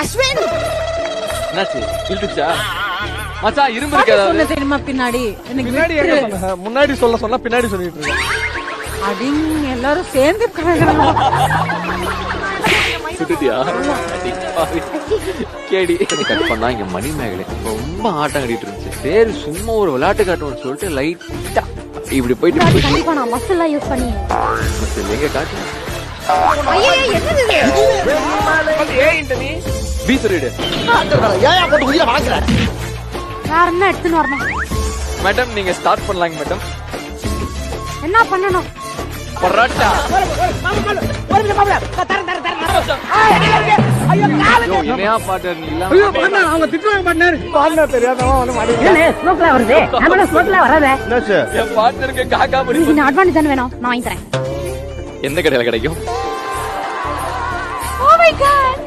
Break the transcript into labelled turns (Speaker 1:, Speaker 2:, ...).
Speaker 1: அஸ்வின்!
Speaker 2: என்னாச்சு? இழுத்துச்சா மச்சான் இரும்பு இருக்காது
Speaker 1: சொன்ன தெரியுமா பின்னாடி? எனக்கு
Speaker 3: பின்னாடி எங்க
Speaker 1: விட்டுரு.
Speaker 3: சொன்ன? முன்னாடி சொல்ல சொன்னா பின்னாடி சொல்லிட்டு இருக்கேன்
Speaker 1: அடிங்க எல்லாரும் சேர்ந்து.
Speaker 2: சுட்டுட்டியா? அடி பாவி. கேடி கட் பண்ணா இங்க மணி மேகலை. ரொம்ப ஆட்டம் கட்டிட்டு இருந்துச்சு. சரி சும்மா ஒரு விளையாட்டு காட்டுவோம்னு சொல்லிட்டு லைட்டா இப்படி போயிட்டு
Speaker 4: முன்னாடி கண்டிப்பா நான் மசில்லாம் யூஸ் பண்ணி.
Speaker 2: எங்க காட்டு
Speaker 1: ஐயே, என்னது இது?
Speaker 5: போட்டு உயிரை
Speaker 4: வேற என்ன எடுத்துன்னு வரணும்?
Speaker 2: மேடம் நீங்க ஸ்டார்ட் பண்ணலாங்க மேடம்.
Speaker 4: என்ன பண்ணணும்?
Speaker 2: பரோட்டா. ஐயோ என்னையா பாட்டு நீ இல்லாம
Speaker 3: ஐயோ பாண்டா அவங்க திட்டுவாங்க பாட்னர் பாண்டா தெரியாதவன் வந்து மாடி
Speaker 4: ஸ்மோக்ல வருது. நம்மள ஸ்மோக்ல வராத.
Speaker 5: என்னாச்சு
Speaker 2: என் பார்ட்னருக்கு காக்கா படி
Speaker 4: இந்த அட்வான்டேஜ் தானே வேணும்? நான் வாங்கி தரேன்.
Speaker 2: எந்த கடையில கிடைக்கும்?
Speaker 4: Oh my God